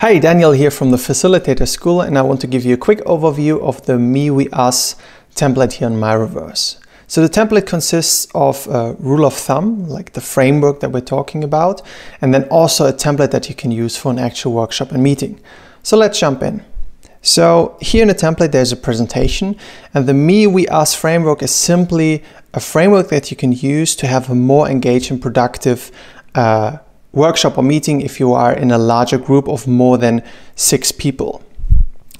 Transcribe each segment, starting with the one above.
Hi, Daniel here from the Facilitator School and I want to give you a quick overview of the Me, We, Us template here on Miroverse. So the template consists of a rule of thumb, like the framework that we're talking about, and then also a template that you can use for an actual workshop and meeting. So let's jump in. So here in the template, there's a presentation and the Me, We, Us framework is simply a framework that you can use to have a more engaged and productive uh, workshop or meeting if you are in a larger group of more than six people.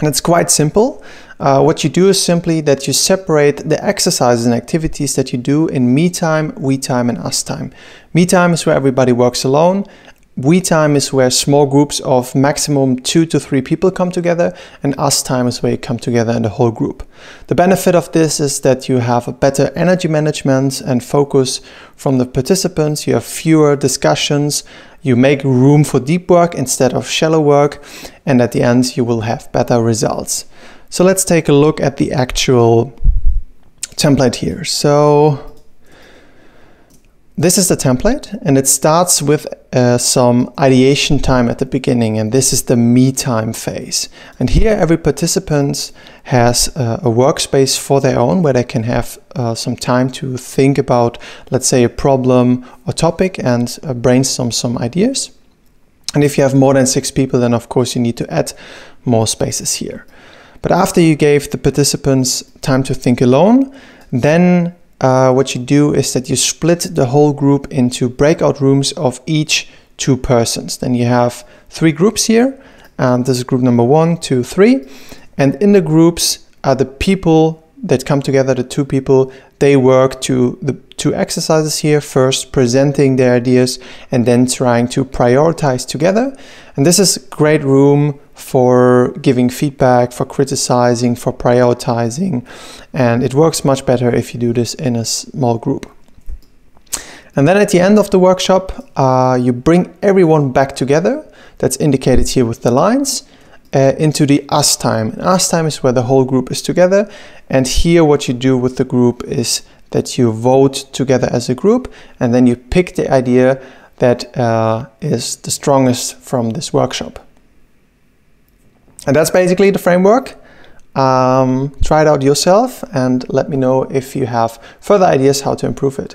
And it's quite simple. Uh, what you do is simply that you separate the exercises and activities that you do in me time, we time, and us time. Me time is where everybody works alone, we time is where small groups of maximum two to three people come together, and us time is where you come together in the whole group. The benefit of this is that you have a better energy management and focus from the participants, you have fewer discussions, you make room for deep work instead of shallow work, and at the end, you will have better results. So let's take a look at the actual template here. So this is the template and it starts with uh, some ideation time at the beginning and this is the me time phase. And here every participant has uh, a workspace for their own where they can have uh, some time to think about, let's say, a problem or topic and uh, brainstorm some ideas. And if you have more than six people, then of course you need to add more spaces here. But after you gave the participants time to think alone, then uh, what you do is that you split the whole group into breakout rooms of each two persons. Then you have three groups here. And this is group number one, two, three. And in the groups are the people that come together, the two people, they work to the two exercises here, first presenting their ideas and then trying to prioritize together. And this is great room for giving feedback, for criticizing, for prioritizing. And it works much better if you do this in a small group. And then at the end of the workshop, uh, you bring everyone back together. That's indicated here with the lines uh, into the us time. And us time is where the whole group is together. And here what you do with the group is that you vote together as a group and then you pick the idea that uh, is the strongest from this workshop. And that's basically the framework. Um, try it out yourself and let me know if you have further ideas how to improve it.